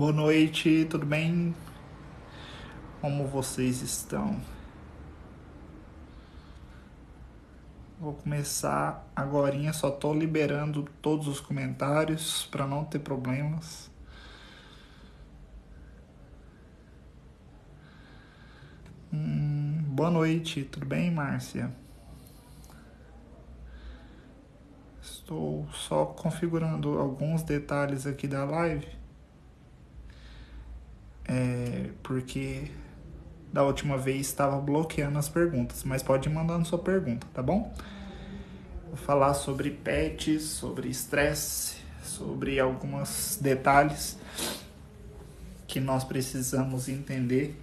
Boa noite, tudo bem? Como vocês estão? Vou começar agora, só tô liberando todos os comentários para não ter problemas. Hum, boa noite, tudo bem, Márcia? Estou só configurando alguns detalhes aqui da live é, porque da última vez estava bloqueando as perguntas, mas pode ir mandando sua pergunta, tá bom? Vou falar sobre pets, sobre estresse, sobre alguns detalhes que nós precisamos entender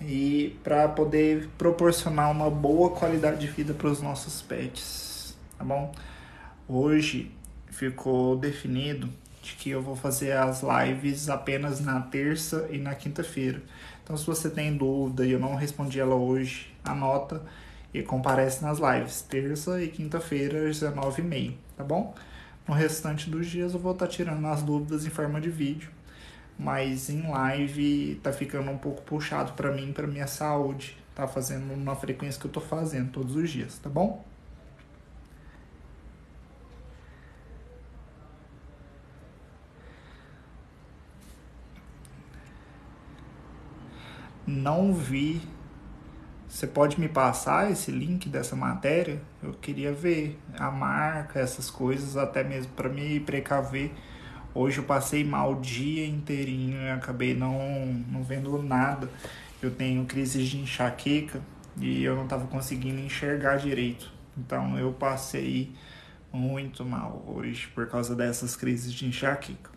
e para poder proporcionar uma boa qualidade de vida para os nossos pets, tá bom? Hoje ficou definido de que eu vou fazer as lives apenas na terça e na quinta-feira. Então, se você tem dúvida e eu não respondi ela hoje, anota e comparece nas lives, terça e quinta-feira, às 19h30, tá bom? No restante dos dias eu vou estar tá tirando as dúvidas em forma de vídeo, mas em live tá ficando um pouco puxado para mim, para minha saúde, tá fazendo na frequência que eu tô fazendo todos os dias, tá bom? Não vi. Você pode me passar esse link dessa matéria? Eu queria ver a marca, essas coisas, até mesmo para me precaver. Hoje eu passei mal o dia inteirinho e acabei não, não vendo nada. Eu tenho crise de enxaqueca e eu não estava conseguindo enxergar direito. Então eu passei muito mal hoje por causa dessas crises de enxaqueca.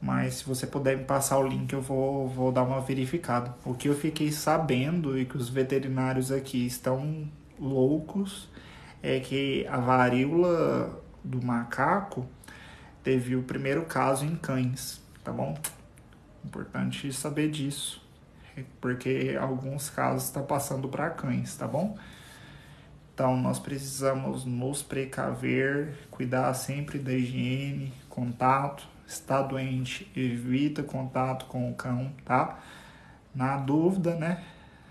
Mas se você puder me passar o link, eu vou, vou dar uma verificada. O que eu fiquei sabendo e que os veterinários aqui estão loucos é que a varíola do macaco teve o primeiro caso em cães, tá bom? Importante saber disso, porque alguns casos estão tá passando para cães, tá bom? Então nós precisamos nos precaver, cuidar sempre da higiene, contato, está doente, evita contato com o cão, tá? Na dúvida, né?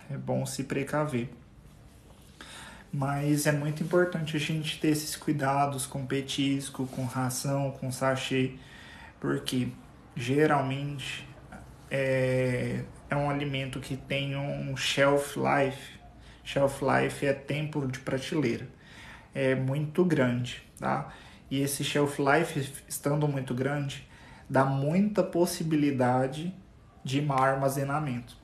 É bom se precaver. Mas é muito importante a gente ter esses cuidados com petisco, com ração, com sachê, porque geralmente é, é um alimento que tem um shelf life. Shelf life é tempo de prateleira. É muito grande, tá? E esse shelf life, estando muito grande, dá muita possibilidade de mau armazenamento.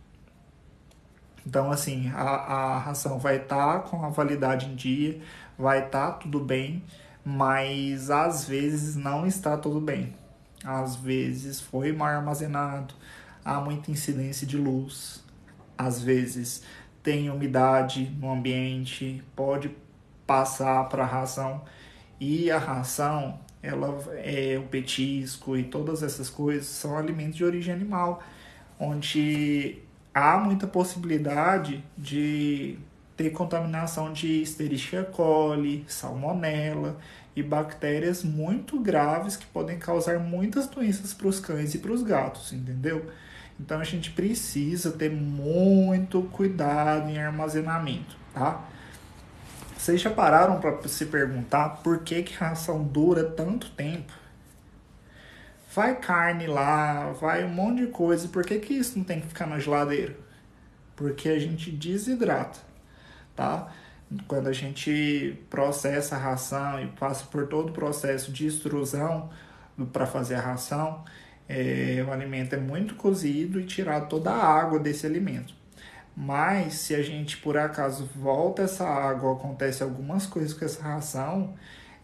Então, assim, a, a ração vai estar tá com a validade em dia, vai estar tá tudo bem, mas às vezes não está tudo bem. Às vezes foi mal armazenado, há muita incidência de luz, às vezes tem umidade no ambiente, pode passar para a ração e a ração ela é o petisco e todas essas coisas são alimentos de origem animal, onde há muita possibilidade de ter contaminação de Escherichia coli, salmonella e bactérias muito graves que podem causar muitas doenças para os cães e para os gatos, entendeu? Então a gente precisa ter muito cuidado em armazenamento, tá? Vocês já pararam para se perguntar por que, que ração dura tanto tempo? Vai carne lá, vai um monte de coisa. Por que, que isso não tem que ficar na geladeira? Porque a gente desidrata, tá? Quando a gente processa a ração e passa por todo o processo de extrusão para fazer a ração, é, o alimento é muito cozido e tirado toda a água desse alimento. Mas se a gente por acaso volta essa água, acontece algumas coisas com essa ração,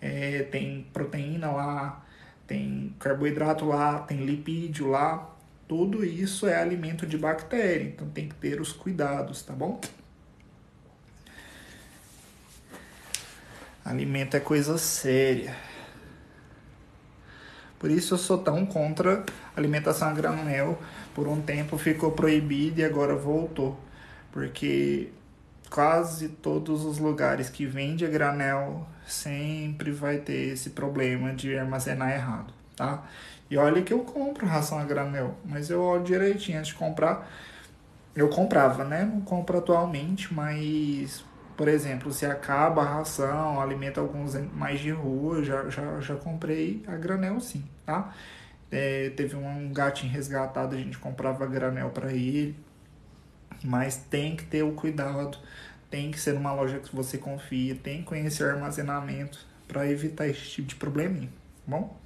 é, tem proteína lá, tem carboidrato lá, tem lipídio lá, tudo isso é alimento de bactéria, então tem que ter os cuidados, tá bom? Alimento é coisa séria. Por isso eu sou tão contra alimentação a granel. Por um tempo ficou proibido e agora voltou porque quase todos os lugares que vende a granel sempre vai ter esse problema de armazenar errado, tá? E olha que eu compro ração a granel, mas eu olho direitinho antes de comprar. Eu comprava, né? Não compro atualmente, mas, por exemplo, se acaba a ração, alimenta alguns mais de rua, já, já, já comprei a granel sim, tá? É, teve um gatinho resgatado, a gente comprava granel para ele. Mas tem que ter o cuidado, tem que ser numa loja que você confia, tem que conhecer o armazenamento para evitar esse tipo de probleminha, tá bom?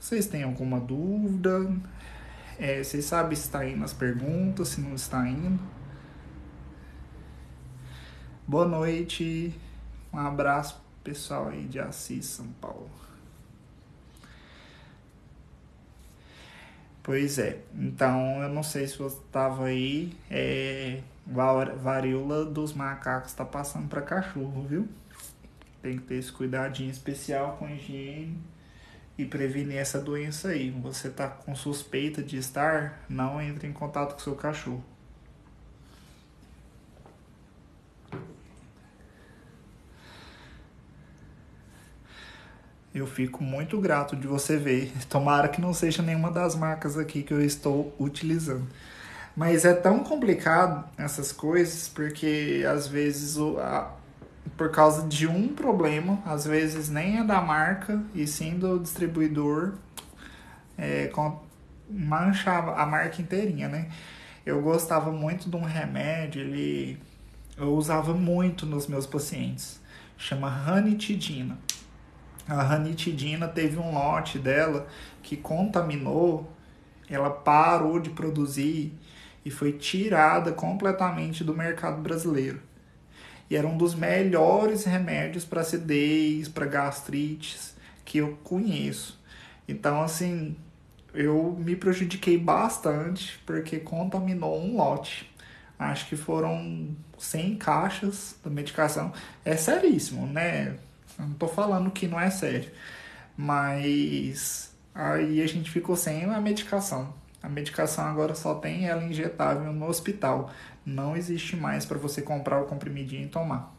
Vocês têm alguma dúvida? É, vocês sabem se está indo as perguntas, se não está indo? Boa noite. Um abraço pessoal aí de Assis, São Paulo. Pois é. Então, eu não sei se você estava aí. É, varíola dos macacos está passando para cachorro, viu? Tem que ter esse cuidadinho especial com higiene e prevenir essa doença aí. Você está com suspeita de estar, não entre em contato com seu cachorro. Eu fico muito grato de você ver. Tomara que não seja nenhuma das marcas aqui que eu estou utilizando. Mas é tão complicado essas coisas porque às vezes o, a, por causa de um problema, às vezes nem é da marca e sim do distribuidor, é, com, mancha a marca inteirinha, né? Eu gostava muito de um remédio, ele eu usava muito nos meus pacientes, chama ranitidina. A ranitidina teve um lote dela que contaminou, ela parou de produzir e foi tirada completamente do mercado brasileiro e era um dos melhores remédios para acidez, para gastrites que eu conheço. Então, assim, eu me prejudiquei bastante porque contaminou um lote. Acho que foram 100 caixas da medicação. É seríssimo, né? Eu não tô falando que não é sério. Mas aí a gente ficou sem a medicação. A medicação agora só tem ela injetável no hospital não existe mais para você comprar o comprimidinho e tomar.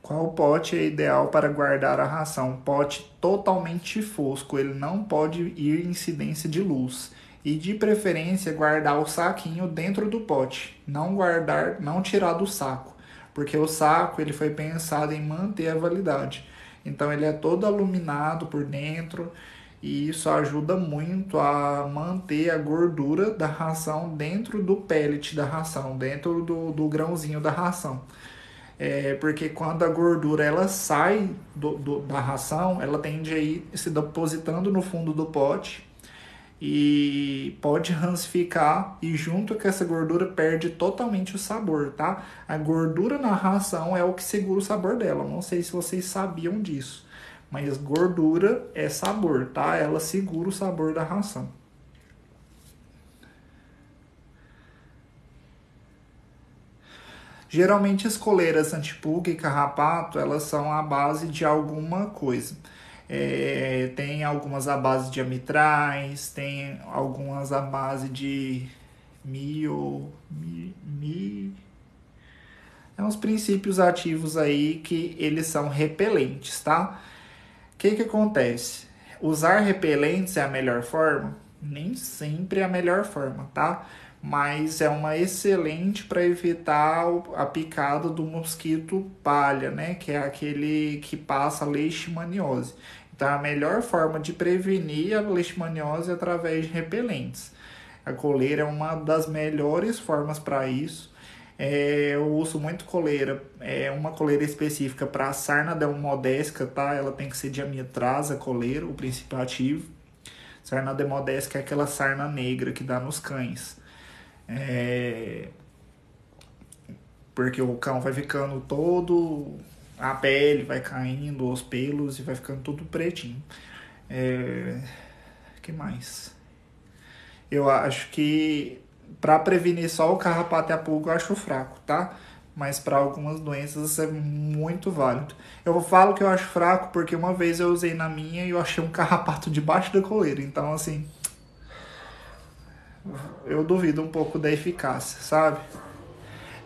Qual pote é ideal para guardar a ração? Pote totalmente fosco, ele não pode ir incidência de luz. E de preferência guardar o saquinho dentro do pote, não guardar, não tirar do saco, porque o saco ele foi pensado em manter a validade. Então ele é todo aluminado por dentro e isso ajuda muito a manter a gordura da ração dentro do pellet da ração, dentro do, do grãozinho da ração. É, porque quando a gordura ela sai do, do, da ração, ela tende a ir se depositando no fundo do pote e pode rancificar e junto com essa gordura perde totalmente o sabor, tá? A gordura na ração é o que segura o sabor dela. Não sei se vocês sabiam disso. Mas gordura é sabor, tá? Ela segura o sabor da ração. Geralmente as coleiras antipulga e carrapato, elas são a base de alguma coisa. É, tem algumas à base de amitrais, tem algumas à base de mio, mi, mi, é uns princípios ativos aí que eles são repelentes, tá? que, que acontece? Usar repelentes é a melhor forma? Nem sempre é a melhor forma, tá? Mas é uma excelente para evitar a picada do mosquito palha, né? Que é aquele que passa leishmaniose. Então, a melhor forma de prevenir a leishmaniose é através de repelentes. A coleira é uma das melhores formas para isso. É, eu uso muito coleira, é uma coleira específica para sarna demodesca, tá? Ela tem que ser de amitrasa coleira, o princípio ativo. Sarna demodesca é aquela sarna negra que dá nos cães. É... Porque o cão vai ficando todo. A pele vai caindo, os pelos e vai ficando tudo pretinho. É... que mais? Eu acho que para prevenir só o carrapato e a pulga eu acho fraco, tá? Mas para algumas doenças isso é muito válido. Eu falo que eu acho fraco porque uma vez eu usei na minha e eu achei um carrapato debaixo da coleira. Então, assim, eu duvido um pouco da eficácia, sabe?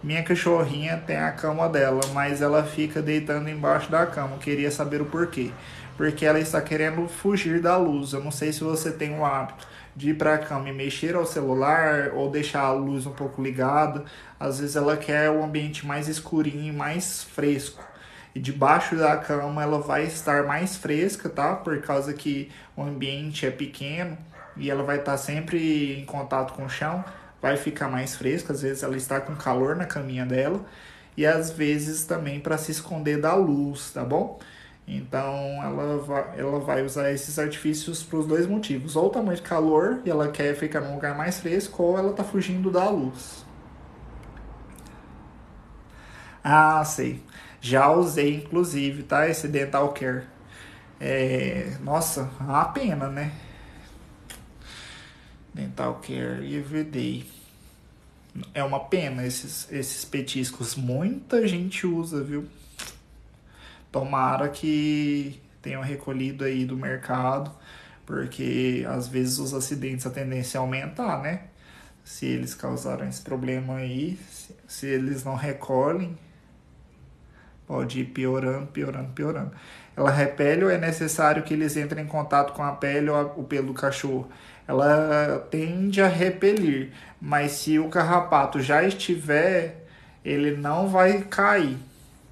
Minha cachorrinha tem a cama dela, mas ela fica deitando embaixo da cama. Queria saber o porquê. Porque ela está querendo fugir da luz. Eu não sei se você tem o hábito de ir para a cama e mexer ao celular ou deixar a luz um pouco ligada. Às vezes ela quer um ambiente mais escurinho, mais fresco. E debaixo da cama ela vai estar mais fresca, tá? Por causa que o ambiente é pequeno e ela vai estar sempre em contato com o chão, vai ficar mais fresca. Às vezes ela está com calor na caminha dela e às vezes também para se esconder da luz, tá bom? Então ela vai, ela vai usar esses artifícios para os dois motivos: ou o tamanho de calor e ela quer ficar num lugar mais fresco, ou ela está fugindo da luz. Ah, sei. Já usei, inclusive, tá? Esse Dental Care. É... Nossa, uma pena, né? Dental Care Everyday. É uma pena esses, esses petiscos. Muita gente usa, viu? Tomara que tenham recolhido aí do mercado, porque às vezes os acidentes a tendência a aumentar, né? Se eles causaram esse problema aí, se, se eles não recolhem, pode ir piorando, piorando, piorando. Ela repele ou é necessário que eles entrem em contato com a pele ou a, o pelo do cachorro? Ela tende a repelir, mas se o carrapato já estiver, ele não vai cair.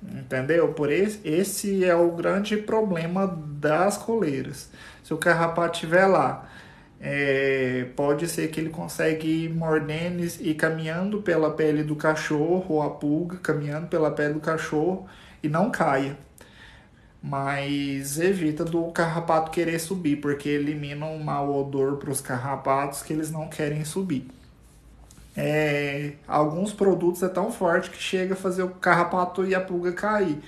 Entendeu? Por esse, esse é o grande problema das coleiras. Se o carrapato estiver lá, é, pode ser que ele consegue ir mordendo e caminhando pela pele do cachorro, ou a pulga caminhando pela pele do cachorro e não caia. Mas evita do carrapato querer subir, porque elimina um mau odor para os carrapatos que eles não querem subir é, alguns produtos é tão forte que chega a fazer o carrapato e a pulga cair.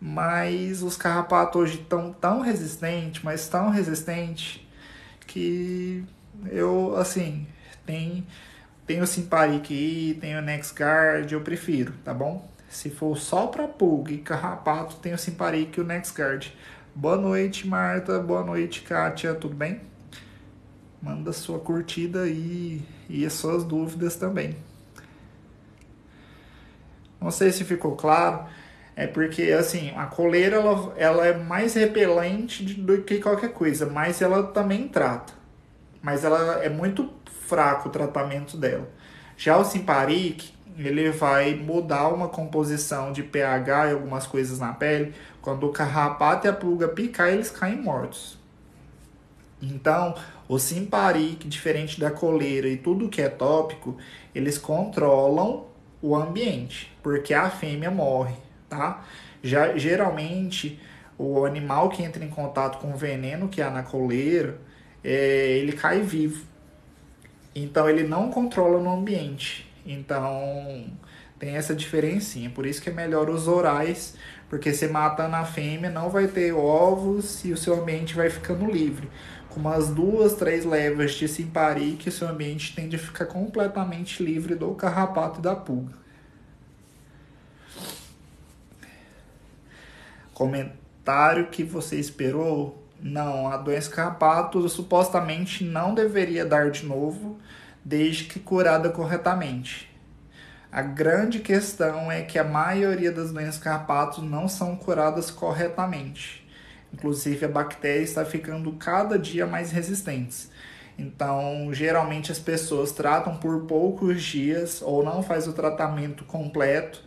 Mas os carrapatos hoje estão tão resistentes, mas tão resistentes, que eu, assim, tem, tem o Simparic tem o NexGuard, eu prefiro, tá bom? Se for só para pulga e carrapato, tem o Simparic e o NexGuard. Boa noite, Marta. Boa noite, Kátia. Tudo bem? Manda sua curtida aí e as suas dúvidas também. Não sei se ficou claro, é porque assim, a coleira ela, ela é mais repelente do que qualquer coisa, mas ela também trata. Mas ela é muito fraco o tratamento dela. Já o Simparic, ele vai mudar uma composição de pH e algumas coisas na pele. Quando o carrapato e a pulga picar, eles caem mortos. Então, o Simparic, diferente da coleira e tudo que é tópico, eles controlam o ambiente, porque a fêmea morre, tá? Já geralmente o animal que entra em contato com o veneno que há na coleira, é, ele cai vivo. Então ele não controla no ambiente. Então tem essa diferencinha. Por isso que é melhor os orais, porque se matando a fêmea não vai ter ovos e o seu ambiente vai ficando livre com umas duas, três levas de simpari que seu ambiente tende a ficar completamente livre do carrapato e da pulga. Comentário que você esperou? Não, a doença carrapato supostamente não deveria dar de novo, desde que curada corretamente. A grande questão é que a maioria das doenças carrapatos não são curadas corretamente. Inclusive, a bactéria está ficando cada dia mais resistente. Então, geralmente as pessoas tratam por poucos dias ou não faz o tratamento completo.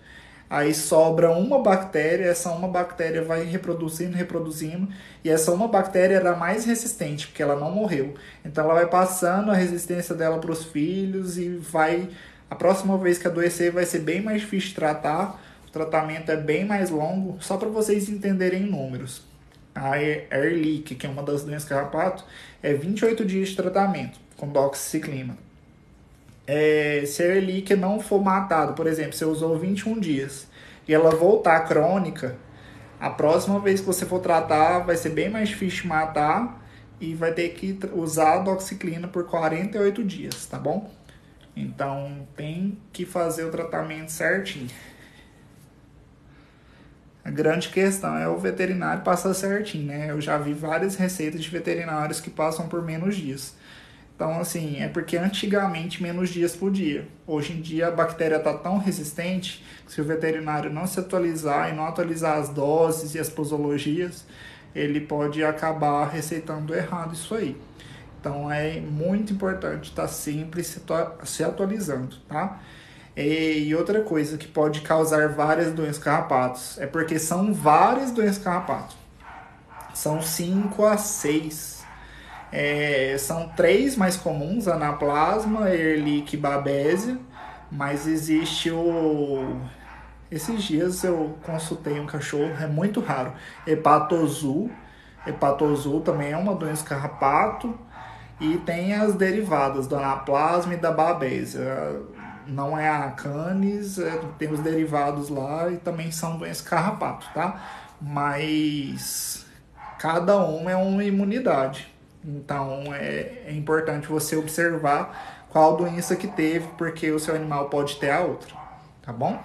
Aí sobra uma bactéria, essa uma bactéria vai reproduzindo, reproduzindo, e essa uma bactéria era mais resistente, porque ela não morreu. Então ela vai passando a resistência dela para os filhos e vai a próxima vez que adoecer vai ser bem mais difícil de tratar. O tratamento é bem mais longo, só para vocês entenderem números a Airleak, que é uma das doenças carrapato, é 28 dias de tratamento com doxiciclina. É, se a Airleak não for matado, por exemplo, você usou 21 dias e ela voltar crônica, a próxima vez que você for tratar vai ser bem mais difícil de matar e vai ter que usar a doxiciclina por 48 dias, tá bom? Então tem que fazer o tratamento certinho. A grande questão é o veterinário passar certinho, né? Eu já vi várias receitas de veterinários que passam por menos dias. Então, assim, é porque antigamente menos dias por dia. Hoje em dia a bactéria está tão resistente que se o veterinário não se atualizar e não atualizar as doses e as posologias, ele pode acabar receitando errado isso aí. Então é muito importante estar tá sempre se atualizando, tá? E outra coisa que pode causar várias doenças carrapatos é porque são várias doenças carrapatos. São 5 a 6 é, são três mais comuns, anaplasma, Ehrlich e babésia, mas existe o... Esses dias eu consultei um cachorro, é muito raro, hepatozul. Hepatozul também é uma doença carrapato e tem as derivadas do anaplasma e da babésia. Não é a canis, é, tem os derivados lá e também são doenças carrapato, tá? Mas cada um é uma imunidade. Então é, é importante você observar qual doença que teve, porque o seu animal pode ter a outra, tá bom?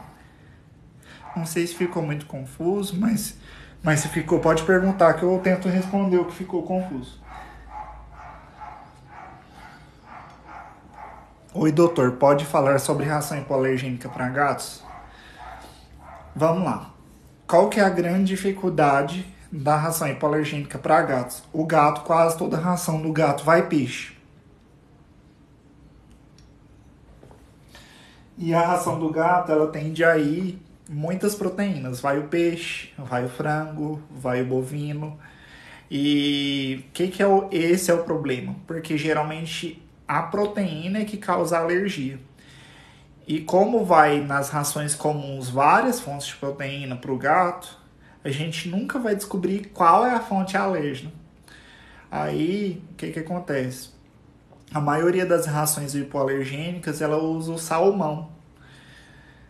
Não sei se ficou muito confuso, mas, mas se ficou, pode perguntar que eu tento responder o que ficou confuso. Oi, doutor, pode falar sobre ração hipoalergênica para gatos? Vamos lá. Qual que é a grande dificuldade da ração hipoalergênica para gatos. O gato, quase toda a ração do gato vai peixe. E a ração do gato, ela tende a ir muitas proteínas. Vai o peixe, vai o frango, vai o bovino. E que que é o, esse é o problema? Porque geralmente a proteína é que causa alergia. E como vai nas rações comuns várias fontes de proteína para o gato, a gente nunca vai descobrir qual é a fonte alérgena. Aí, o que, que acontece? A maioria das rações hipoalergênicas ela usa o salmão.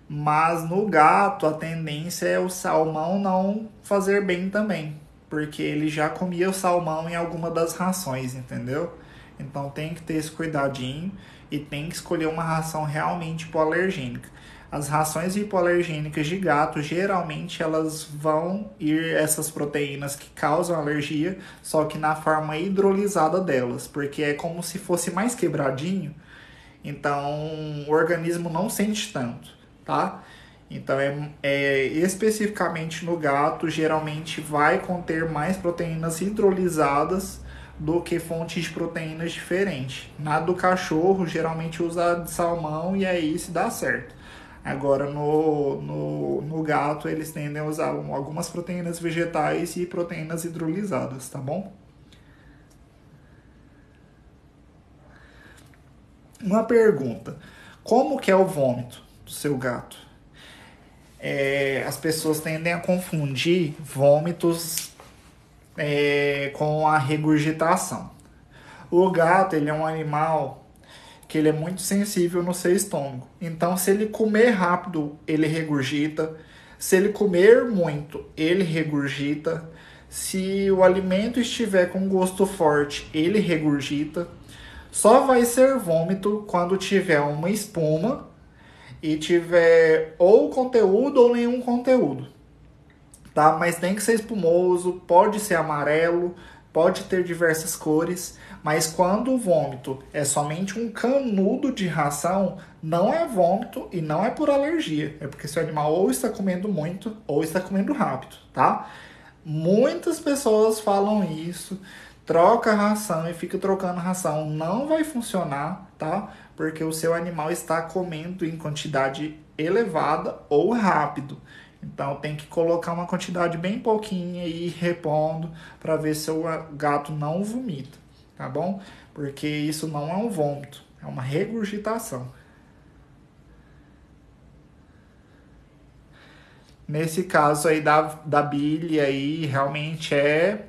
Mas no gato a tendência é o salmão não fazer bem também, porque ele já comia o salmão em alguma das rações, entendeu? Então tem que ter esse cuidadinho e tem que escolher uma ração realmente hipoalergênica. As rações hipoalergênicas de gato, geralmente elas vão ir essas proteínas que causam alergia, só que na forma hidrolisada delas, porque é como se fosse mais quebradinho, então o organismo não sente tanto, tá? Então, é, é, especificamente no gato, geralmente vai conter mais proteínas hidrolisadas do que fontes de proteínas diferentes. Na do cachorro, geralmente usa de salmão e aí se dá certo. Agora, no, no, no gato, eles tendem a usar algumas proteínas vegetais e proteínas hidrolisadas, tá bom? Uma pergunta: como que é o vômito do seu gato? É, as pessoas tendem a confundir vômitos é, com a regurgitação. O gato ele é um animal que ele é muito sensível no seu estômago. Então, se ele comer rápido, ele regurgita. Se ele comer muito, ele regurgita. Se o alimento estiver com gosto forte, ele regurgita. Só vai ser vômito quando tiver uma espuma e tiver ou conteúdo ou nenhum conteúdo. Tá? Mas tem que ser espumoso, pode ser amarelo, pode ter diversas cores, mas quando o vômito é somente um canudo de ração, não é vômito e não é por alergia, é porque seu animal ou está comendo muito ou está comendo rápido, tá? Muitas pessoas falam isso, troca ração e fica trocando ração, não vai funcionar, tá? Porque o seu animal está comendo em quantidade elevada ou rápido. Então tem que colocar uma quantidade bem pouquinha e ir repondo para ver se o gato não vomita, tá bom? Porque isso não é um vômito, é uma regurgitação. Nesse caso aí da, da bile aí realmente é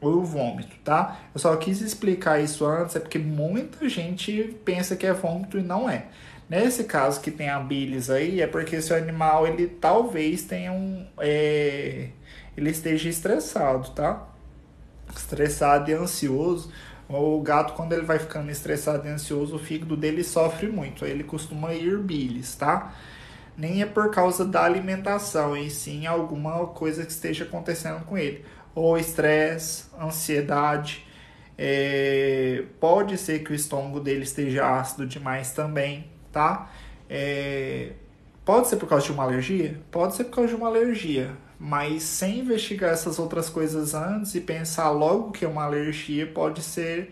o vômito, tá? Eu só quis explicar isso antes, é porque muita gente pensa que é vômito e não é. Nesse caso que tem a bilis aí, é porque esse animal ele talvez tenha um. É, ele esteja estressado, tá? Estressado e ansioso. O gato, quando ele vai ficando estressado e ansioso, o fígado dele sofre muito. Aí ele costuma ir bilis, tá? Nem é por causa da alimentação, e sim alguma coisa que esteja acontecendo com ele. Ou estresse, ansiedade É, pode ser que o estômago dele esteja ácido demais também, tá? É, pode ser por causa de uma alergia? Pode ser por causa de uma alergia, mas sem investigar essas outras coisas antes e pensar logo que é uma alergia pode ser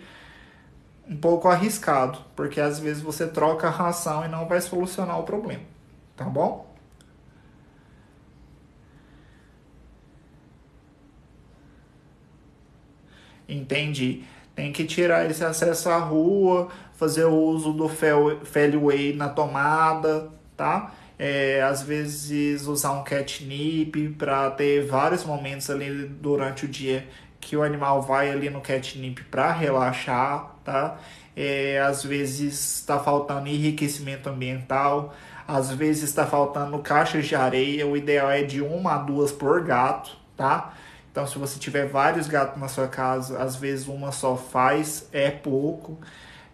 um pouco arriscado, porque às vezes você troca a ração e não vai solucionar o problema, tá bom? Entendi. Tem que tirar esse acesso à rua, fazer o uso do Fairway na tomada, tá? É, às vezes usar um catnip para ter vários momentos ali durante o dia que o animal vai ali no catnip para relaxar, tá? É, às vezes está faltando enriquecimento ambiental, às vezes está faltando caixas de areia. O ideal é de uma a duas por gato, tá? Então, se você tiver vários gatos na sua casa, às vezes uma só faz, é pouco.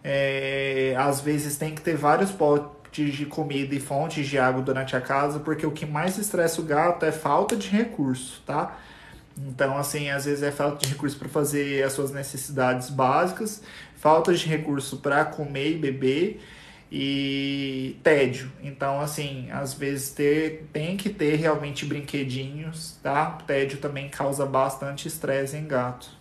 É, às vezes tem que ter vários potes de comida e fontes de água durante a casa, porque o que mais estressa o gato é falta de recurso, tá? Então, assim, às vezes é falta de recurso para fazer as suas necessidades básicas, falta de recurso para comer e beber e tédio. Então, assim, às vezes ter, tem que ter realmente brinquedinhos, tá? Tédio também causa bastante estresse em gato.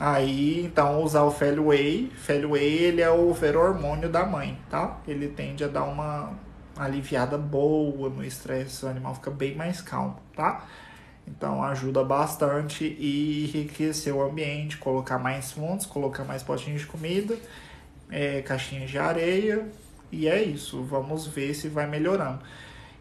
Aí, então, usar o Feliway. Feliway, ele é o feromônio da mãe, tá? Ele tende a dar uma aliviada boa no estresse, o animal fica bem mais calmo, tá? Então ajuda bastante e enriquecer o ambiente, colocar mais fontes, colocar mais potinhos de comida, é, caixinhas de areia e é isso. Vamos ver se vai melhorando.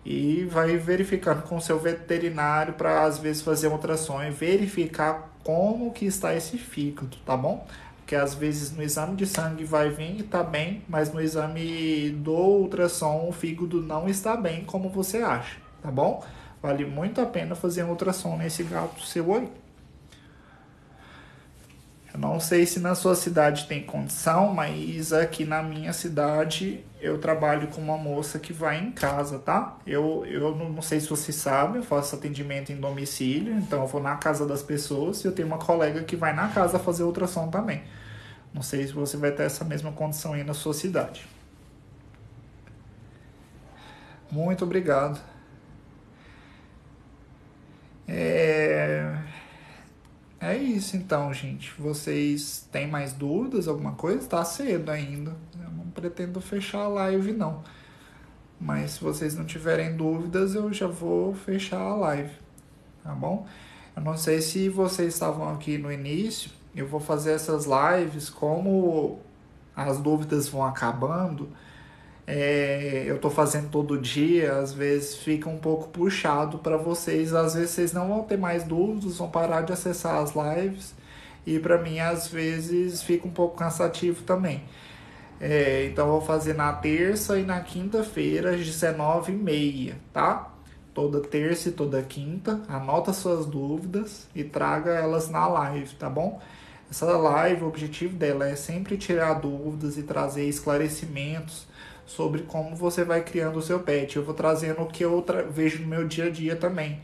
E vai verificando com o seu veterinário para às vezes fazer uma ultrassom e verificar como que está esse fígado, tá bom? Porque às vezes no exame de sangue vai vir e tá bem, mas no exame do ultrassom o fígado não está bem como você acha, tá bom? Vale muito a pena fazer um ultrassom nesse gato seu aí. Eu não sei se na sua cidade tem condição, mas aqui na minha cidade eu trabalho com uma moça que vai em casa, tá? Eu, eu não sei se você sabe, eu faço atendimento em domicílio, então eu vou na casa das pessoas e eu tenho uma colega que vai na casa fazer ultrassom também. Não sei se você vai ter essa mesma condição aí na sua cidade. Muito obrigado. É... é isso então, gente. Vocês têm mais dúvidas, alguma coisa? Tá cedo ainda. Pretendo fechar a live, não. Mas se vocês não tiverem dúvidas, eu já vou fechar a live. Tá bom? Eu não sei se vocês estavam aqui no início. Eu vou fazer essas lives como as dúvidas vão acabando é, eu estou fazendo todo dia, às vezes fica um pouco puxado para vocês, às vezes vocês não vão ter mais dúvidas, vão parar de acessar as lives e para mim às vezes fica um pouco cansativo também. É, então vou fazer na terça e na quinta-feira às 19h30, tá? Toda terça e toda quinta, anota suas dúvidas e traga elas na live, tá bom? Essa live, o objetivo dela é sempre tirar dúvidas e trazer esclarecimentos sobre como você vai criando o seu pet. Eu vou trazendo o que eu vejo no meu dia a dia também,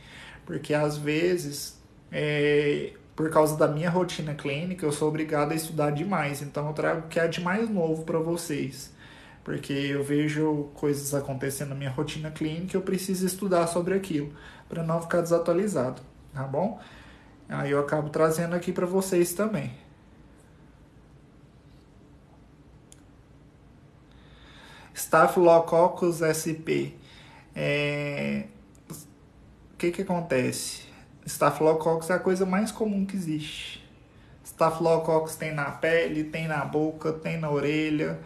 porque às vezes, é, por causa da minha rotina clínica, eu sou obrigado a estudar demais, então eu trago o que é de mais novo para vocês. Porque eu vejo coisas acontecendo na minha rotina clínica, eu preciso estudar sobre aquilo, para não ficar desatualizado, tá bom? Aí eu acabo trazendo aqui para vocês também. Staphylococcus sp. É... O que que acontece? Staphylococcus é a coisa mais comum que existe. Staphylococcus tem na pele, tem na boca, tem na orelha,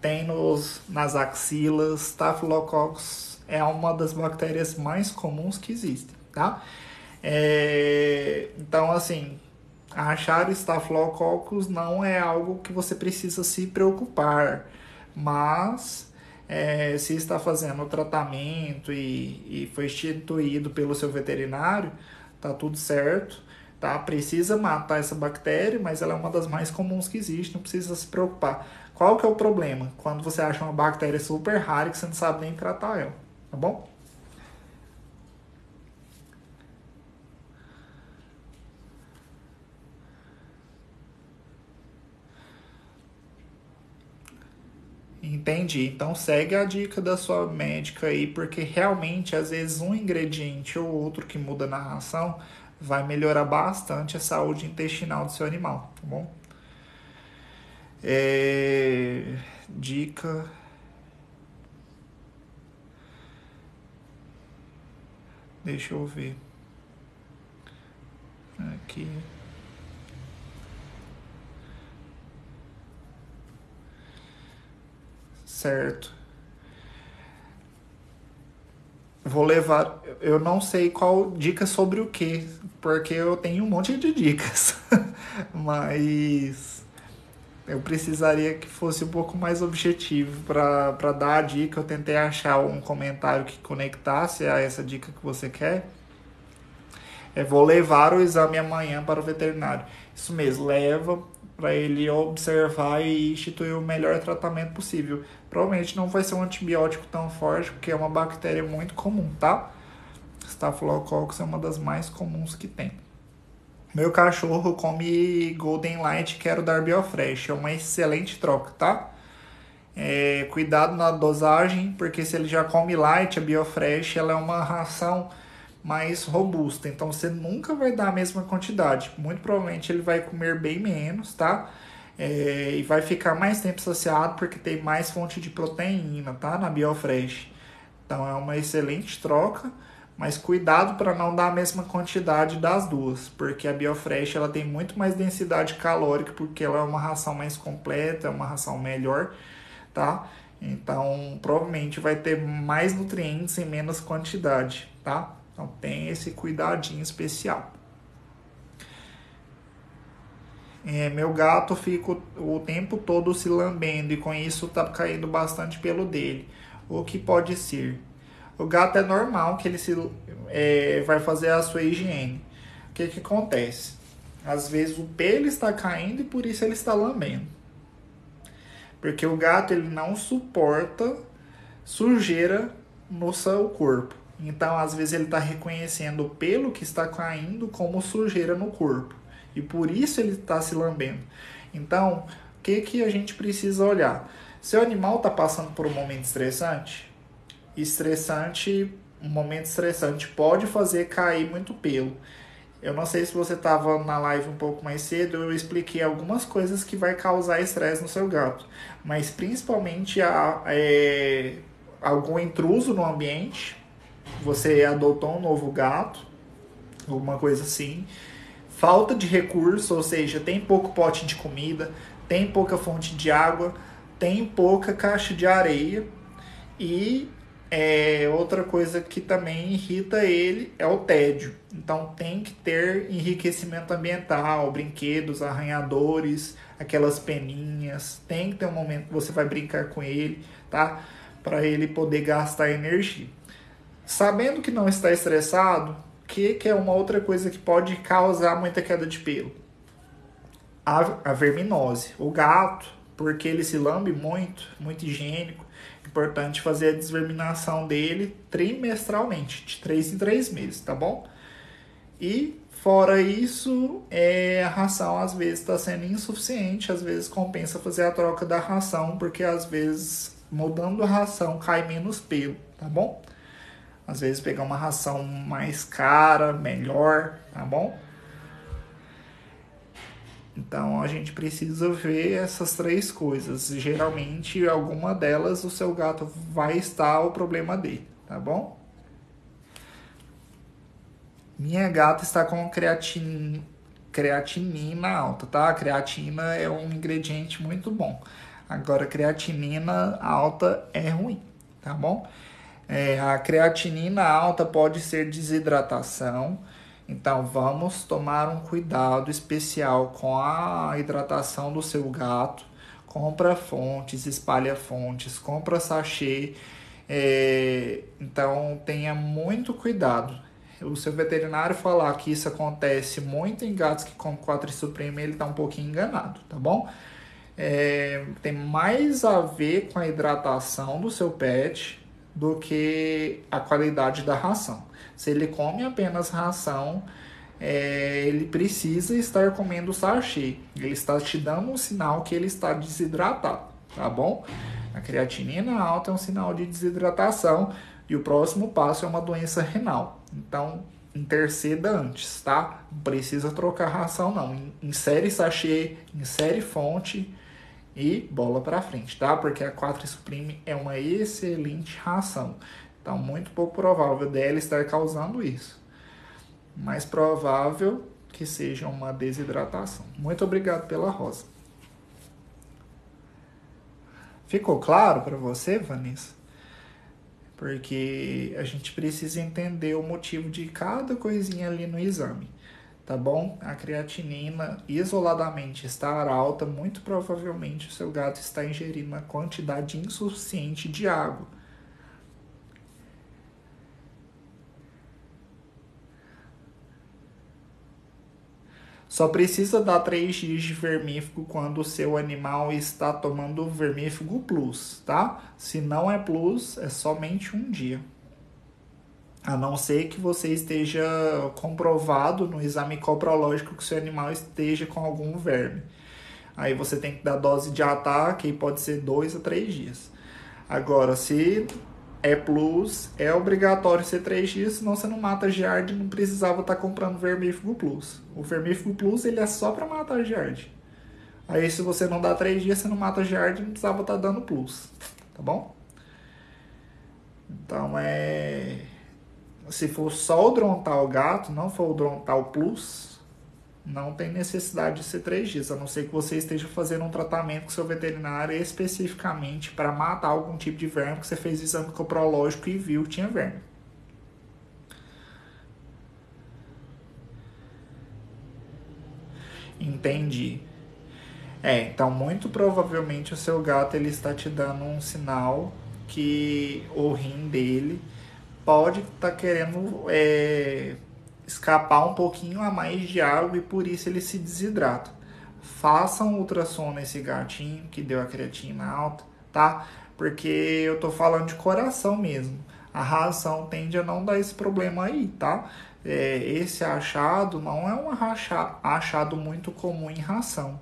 tem nos, nas axilas. Staphylococcus é uma das bactérias mais comuns que existem, tá? É... Então, assim, achar Staphylococcus não é algo que você precisa se preocupar, mas é, se está fazendo o tratamento e, e foi instituído pelo seu veterinário, tá tudo certo, tá? Precisa matar essa bactéria, mas ela é uma das mais comuns que existe, não precisa se preocupar. Qual que é o problema? Quando você acha uma bactéria super rara que você não sabe nem tratar ela, tá bom? Entendi. Então segue a dica da sua médica aí, porque realmente às vezes um ingrediente ou outro que muda na ração vai melhorar bastante a saúde intestinal do seu animal, tá bom? É... Dica. Deixa eu ver. Aqui. Certo. Vou levar. Eu não sei qual dica sobre o que, porque eu tenho um monte de dicas. Mas eu precisaria que fosse um pouco mais objetivo para dar a dica. Eu tentei achar um comentário que conectasse a essa dica que você quer. É, vou levar o exame amanhã para o veterinário. Isso mesmo, leva para ele observar e instituir o melhor tratamento possível. Provavelmente não vai ser um antibiótico tão forte, porque é uma bactéria muito comum, tá? Staphylococcus é uma das mais comuns que tem. Meu cachorro come Golden Light, quero dar Biofresh. É uma excelente troca, tá? É, cuidado na dosagem, porque se ele já come Light, a Biofresh ela é uma ração mais robusta. Então você nunca vai dar a mesma quantidade. Muito provavelmente ele vai comer bem menos, tá? É, e vai ficar mais tempo saciado porque tem mais fonte de proteína, tá? Na Biofresh. Então é uma excelente troca, mas cuidado para não dar a mesma quantidade das duas, porque a Biofresh ela tem muito mais densidade calórica porque ela é uma ração mais completa, é uma ração melhor, tá? Então provavelmente vai ter mais nutrientes em menos quantidade, tá? Então tem esse cuidadinho especial. É, meu gato fica o tempo todo se lambendo e com isso tá caindo bastante pelo dele. O que pode ser? O gato é normal que ele se, é, vai fazer a sua higiene. O que, que acontece? Às vezes o pelo está caindo e por isso ele está lambendo. Porque o gato ele não suporta sujeira no seu corpo. Então, às vezes, ele está reconhecendo o pelo que está caindo como sujeira no corpo. E por isso ele está se lambendo. Então, o que, que a gente precisa olhar? Se o animal está passando por um momento estressante, estressante, um momento estressante pode fazer cair muito pelo. Eu não sei se você estava na live um pouco mais cedo, eu expliquei algumas coisas que vai causar estresse no seu gato, mas principalmente a, é, algum intruso no ambiente, você adotou um novo gato, alguma coisa assim, falta de recurso, ou seja, tem pouco pote de comida, tem pouca fonte de água, tem pouca caixa de areia e é, outra coisa que também irrita ele é o tédio. Então tem que ter enriquecimento ambiental, brinquedos, arranhadores, aquelas peninhas. Tem que ter um momento que você vai brincar com ele, tá? Para ele poder gastar energia. Sabendo que não está estressado, o que, que é uma outra coisa que pode causar muita queda de pelo? A, a verminose. O gato, porque ele se lambe muito, muito higiênico, importante fazer a desverminação dele trimestralmente, de 3 em 3 meses, tá bom? E fora isso, é, a ração às vezes está sendo insuficiente, às vezes compensa fazer a troca da ração, porque às vezes mudando a ração cai menos pelo, tá bom? Às vezes pegar uma ração mais cara, melhor, tá bom? Então a gente precisa ver essas três coisas. Geralmente, alguma delas o seu gato vai estar o problema dele, tá bom? Minha gata está com creatin... creatinina alta, tá? A creatina é um ingrediente muito bom. Agora, creatinina alta é ruim, tá bom? É, a creatinina alta pode ser desidratação, então vamos tomar um cuidado especial com a hidratação do seu gato. Compra fontes, espalha fontes, compra sachê. É, então tenha muito cuidado. O seu veterinário falar que isso acontece muito em gatos que comem 4 supreme, ele está um pouquinho enganado, tá bom? É, tem mais a ver com a hidratação do seu pet do que a qualidade da ração. Se ele come apenas ração, é, ele precisa estar comendo sachê. Ele está te dando um sinal que ele está desidratado, tá bom? A creatinina alta é um sinal de desidratação e o próximo passo é uma doença renal. Então, interceda antes, tá? Não precisa trocar ração, não. Insere sachê, insere fonte e bola para frente, tá? Porque a 4 Supreme é uma excelente ração. Então, muito pouco provável dela estar causando isso. Mais provável que seja uma desidratação. Muito obrigado pela rosa. Ficou claro para você, Vanessa? Porque a gente precisa entender o motivo de cada coisinha ali no exame, tá bom? A creatinina isoladamente estar alta, muito provavelmente o seu gato está ingerindo uma quantidade insuficiente de água. Só precisa dar 3 dias de vermífugo quando o seu animal está tomando vermífugo plus, tá? Se não é plus, é somente um dia. A não ser que você esteja comprovado no exame coprológico que seu animal esteja com algum verme. Aí você tem que dar dose de ataque e pode ser 2 a 3 dias. Agora, se é plus, é obrigatório ser 3 dias, senão você não mata Giard não precisava estar tá comprando vermífugo plus. O vermífugo plus ele é só para matar Giard. Aí se você não dá 3 dias, você não mata Giard não precisava estar tá dando plus. Tá bom? Então é. Se for só o Drontal gato, não for o Drontal plus, não tem necessidade de ser três dias, a não ser que você esteja fazendo um tratamento com seu veterinário especificamente para matar algum tipo de verme que você fez exame coprológico e viu que tinha verme. Entendi. É, então muito provavelmente o seu gato ele está te dando um sinal que o rim dele pode estar tá querendo é, escapar um pouquinho a mais de água e por isso ele se desidrata. Faça um ultrassom nesse gatinho que deu a creatina alta, tá? Porque eu tô falando de coração mesmo. A ração tende a não dar esse problema aí, tá? É, esse achado não é um achado muito comum em ração,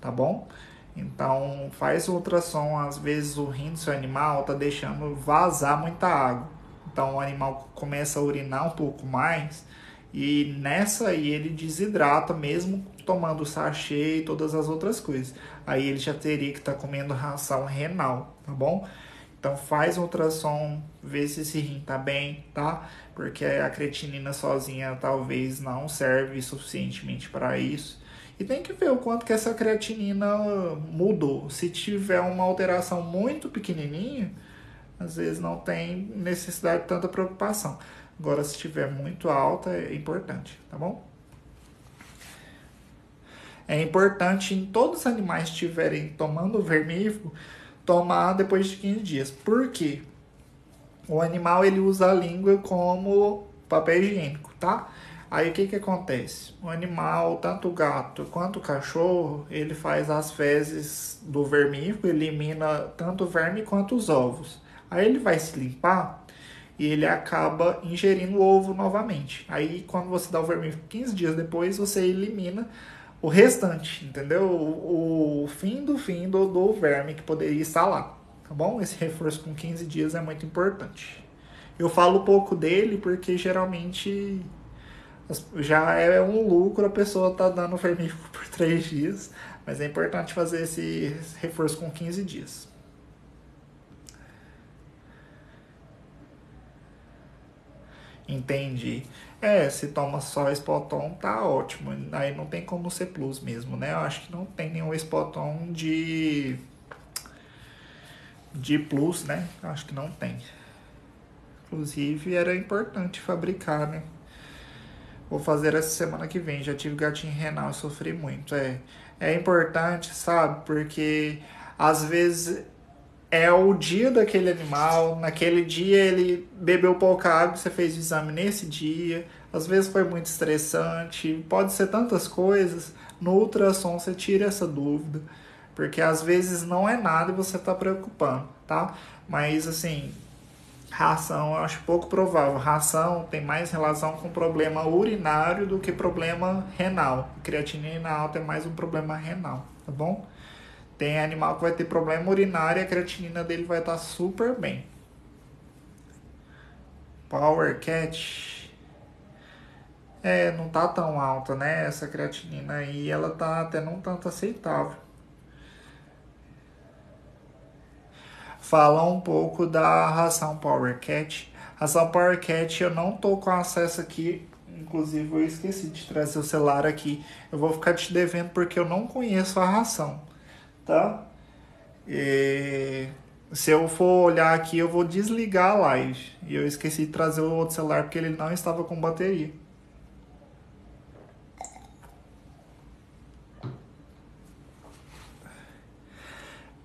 tá bom? Então faz ultrassom, às vezes o rim do seu animal tá deixando vazar muita água. Então o animal começa a urinar um pouco mais e nessa aí ele desidrata mesmo tomando sachê e todas as outras coisas. Aí ele já teria que estar tá comendo ração renal, tá bom? Então faz um ultrassom, vê se esse rim tá bem, tá? Porque a creatinina sozinha talvez não serve suficientemente para isso. E tem que ver o quanto que essa creatinina mudou. Se tiver uma alteração muito pequenininha, às vezes não tem necessidade de tanta preocupação. Agora, se estiver muito alta, é importante, tá bom? É importante em todos os animais que estiverem tomando vermífugo, tomar depois de 15 dias. Por quê? O animal ele usa a língua como papel higiênico, tá? Aí o que que acontece? O animal, tanto o gato quanto o cachorro, ele faz as fezes do vermífugo, elimina tanto o verme quanto os ovos. Aí ele vai se limpar, e ele acaba ingerindo o ovo novamente. Aí, quando você dá o vermífugo 15 dias depois, você elimina o restante, entendeu? O, o fim do fim do, do verme que poderia estar lá, tá bom? Esse reforço com 15 dias é muito importante. Eu falo pouco dele porque geralmente já é um lucro a pessoa tá dando vermífugo por 3 dias, mas é importante fazer esse reforço com 15 dias. Entendi. É, se toma só Spoton, tá ótimo. Aí não tem como ser plus mesmo, né? Eu acho que não tem nenhum Spoton de. de plus, né? Eu acho que não tem. Inclusive era importante fabricar, né? Vou fazer essa semana que vem. Já tive gatinho renal e sofri muito. É, é importante, sabe? Porque às vezes é o dia daquele animal, naquele dia ele bebeu pouca água, você fez o exame nesse dia, às vezes foi muito estressante, pode ser tantas coisas. No ultrassom você tira essa dúvida, porque às vezes não é nada e você está preocupando, tá? Mas assim, ração eu acho pouco provável. Ração tem mais relação com problema urinário do que problema renal. Creatinina alta é mais um problema renal, tá bom? Tem animal que vai ter problema urinário e a creatinina dele vai estar tá super bem. Power Cat. É, não tá tão alta, né? Essa creatinina aí, ela tá até não tanto aceitável. Fala um pouco da ração Power Cat. Ração Power Cat eu não tô com acesso aqui Inclusive, eu esqueci de trazer o celular aqui. Eu vou ficar te devendo porque eu não conheço a ração, tá? E... Se eu for olhar aqui, eu vou desligar a live. E eu esqueci de trazer o outro celular porque ele não estava com bateria.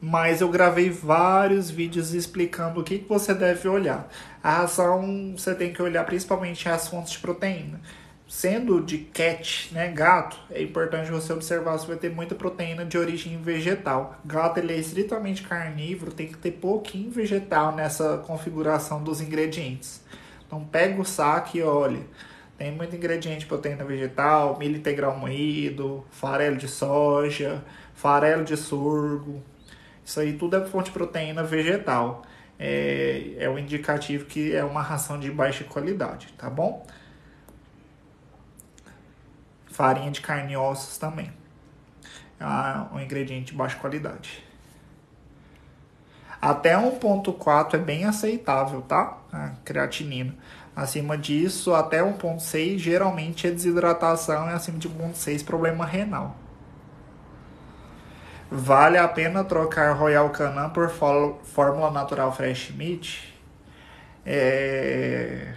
mas eu gravei vários vídeos explicando o que, que você deve olhar. A ração você tem que olhar principalmente as fontes de proteína. Sendo de cat, né, gato, é importante você observar se vai ter muita proteína de origem vegetal. Gato ele é estritamente carnívoro, tem que ter pouquinho vegetal nessa configuração dos ingredientes. Então pega o saco e olha. Tem muito ingrediente de proteína vegetal, milho integral moído, farelo de soja, farelo de sorgo, isso aí tudo é fonte de proteína vegetal. É, é um indicativo que é uma ração de baixa qualidade, tá bom? Farinha de carne e ossos também. É um ingrediente de baixa qualidade. Até 1.4 é bem aceitável, tá? A creatinina. Acima disso, até 1.6 geralmente é desidratação e acima de 1.6 problema renal. Vale a pena trocar Royal Canin por Fórmula Natural Fresh Meat? É...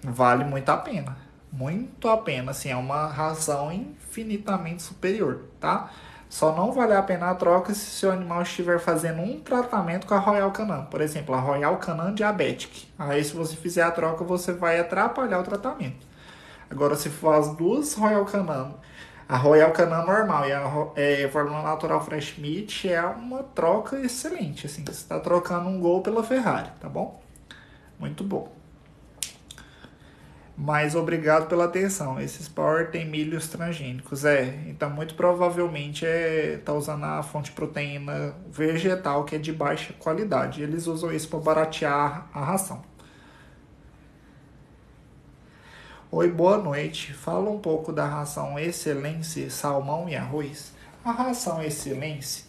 Vale muito a pena. Muito a pena, assim, é uma ração infinitamente superior, tá? Só não vale a pena a troca se seu animal estiver fazendo um tratamento com a Royal Canin. Por exemplo, a Royal Canin Diabetic. Aí, se você fizer a troca, você vai atrapalhar o tratamento. Agora, se for as duas Royal Canin a Royal Canin normal e a é, Fórmula Natural Fresh Meat é uma troca excelente. Assim, você está trocando um gol pela Ferrari, tá bom? Muito bom. Mas obrigado pela atenção. Esses Power tem milhos transgênicos, é. Então, muito provavelmente é tá usando a fonte proteína vegetal que é de baixa qualidade. Eles usam isso para baratear a ração. Oi, boa noite. Fala um pouco da ração Excelência salmão e arroz. A ração Excelência,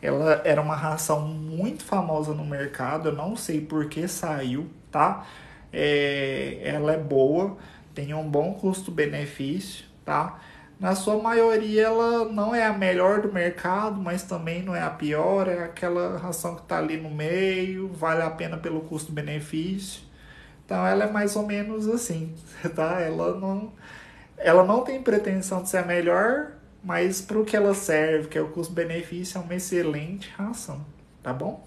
ela era uma ração muito famosa no mercado. Eu não sei por que saiu, tá? É, ela é boa, tem um bom custo-benefício, tá? Na sua maioria, ela não é a melhor do mercado, mas também não é a pior. É aquela ração que está ali no meio, vale a pena pelo custo-benefício. Então ela é mais ou menos assim, tá? Ela não, ela não tem pretensão de ser a melhor, mas para o que ela serve, que é o custo-benefício, é uma excelente ração, tá bom?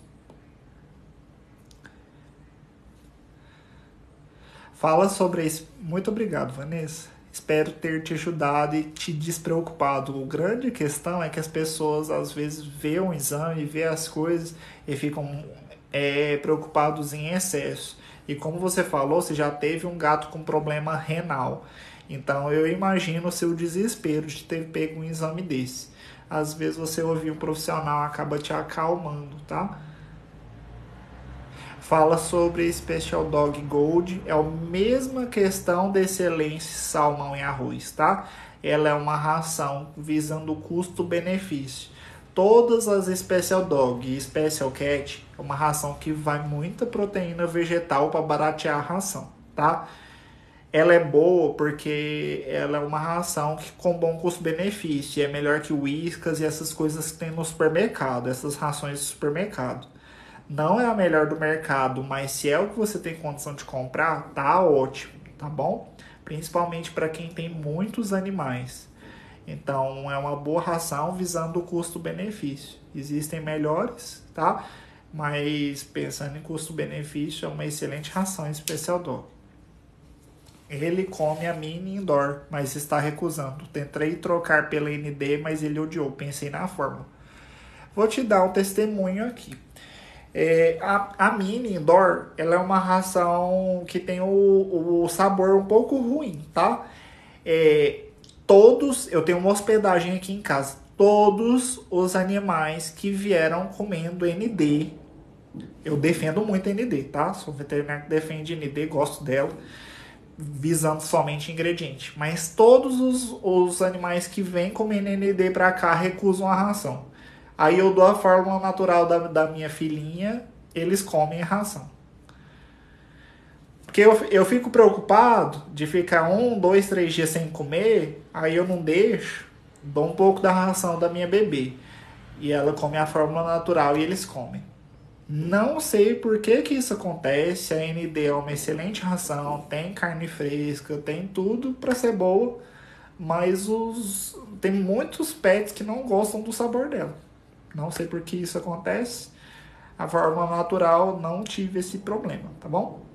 Fala sobre isso. Muito obrigado, Vanessa. Espero ter te ajudado e te despreocupado. A grande questão é que as pessoas às vezes vê um exame, vê as coisas e ficam é, preocupados em excesso. E como você falou, você já teve um gato com problema renal. Então eu imagino o seu desespero de ter pego um exame desse. Às vezes você ouvir um profissional acaba te acalmando, tá? Fala sobre Special Dog Gold, é a mesma questão de excelência salmão e arroz, tá? Ela é uma ração visando custo-benefício todas as Special Dog e Special Cat é uma ração que vai muita proteína vegetal para baratear a ração, tá? Ela é boa porque ela é uma ração que com bom custo-benefício, é melhor que Whiskas e essas coisas que tem no supermercado, essas rações de supermercado. Não é a melhor do mercado, mas se é o que você tem condição de comprar, tá ótimo, tá bom? Principalmente para quem tem muitos animais. Então é uma boa ração visando o custo-benefício. Existem melhores, tá? Mas pensando em custo-benefício, é uma excelente ração especial dog. Ele come a mini indoor, mas está recusando. Tentei trocar pela ND, mas ele odiou. Pensei na fórmula. Vou te dar um testemunho aqui. É, a, a mini indoor, ela é uma ração que tem o, o sabor um pouco ruim, tá? É, todos, eu tenho uma hospedagem aqui em casa, todos os animais que vieram comendo ND. Eu defendo muito ND, tá? Sou veterinário que defende ND, gosto dela, visando somente ingrediente. Mas todos os, os animais que vêm comendo ND para cá recusam a ração. Aí eu dou a fórmula natural da, da minha filhinha, eles comem a ração. Porque eu, eu fico preocupado de ficar um, dois, três dias sem comer, aí eu não deixo, dou um pouco da ração da minha bebê. E ela come a fórmula natural e eles comem. Não sei por que, que isso acontece. A ND é uma excelente ração, tem carne fresca, tem tudo para ser boa, mas os tem muitos pets que não gostam do sabor dela. Não sei por que isso acontece. A fórmula natural não tive esse problema, tá bom?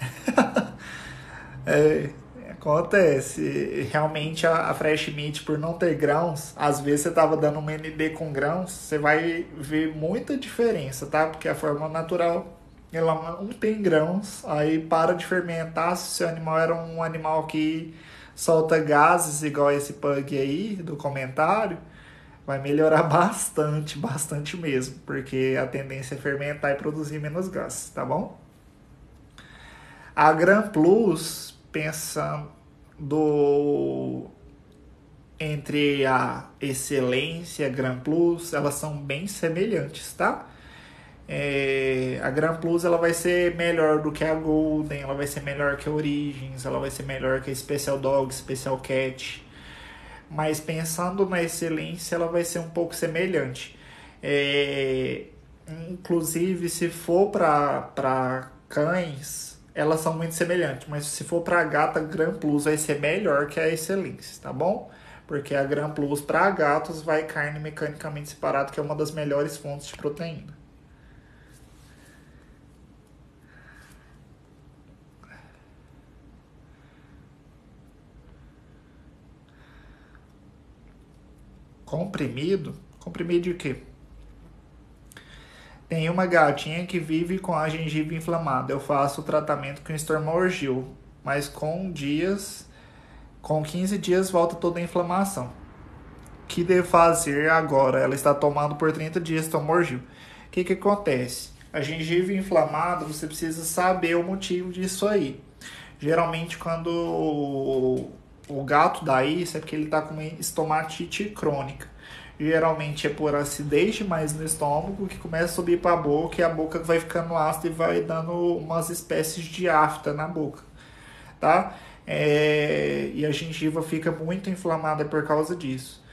é, acontece. Realmente a, a Fresh Meat, por não ter grãos, às vezes você tava dando um ND com grãos, você vai ver muita diferença, tá? Porque a forma natural ela não tem grãos, aí para de fermentar. Se o animal era um animal que solta gases igual esse pug aí do comentário, vai melhorar bastante, bastante mesmo, porque a tendência é fermentar e produzir menos gases, tá bom? A Gran Plus, pensando entre a excelência Gran Plus, elas são bem semelhantes, tá? É, a Gran Plus ela vai ser melhor do que a Golden, ela vai ser melhor que a Origins, ela vai ser melhor que a Special Dog, Special Cat. Mas pensando na excelência, ela vai ser um pouco semelhante. É, inclusive, se for para cães, elas são muito semelhantes, mas se for para gata, Gran Plus vai ser melhor que a Excelência, tá bom? Porque a Gran Plus para gatos vai carne mecanicamente separada, que é uma das melhores fontes de proteína. Comprimido? Comprimido de quê? Tem uma gatinha que vive com a gengiva inflamada. Eu faço o tratamento com estormorgil, mas com dias, com 15 dias volta toda a inflamação. O que devo fazer agora? Ela está tomando por 30 dias estormorgil. O que que acontece? A gengiva inflamada, você precisa saber o motivo disso aí. Geralmente quando o gato dá isso é porque ele está com estomatite crônica geralmente é por acidez demais no estômago que começa a subir para a boca e a boca vai ficando ácida e vai dando umas espécies de afta na boca, tá? É, e a gengiva fica muito inflamada por causa disso.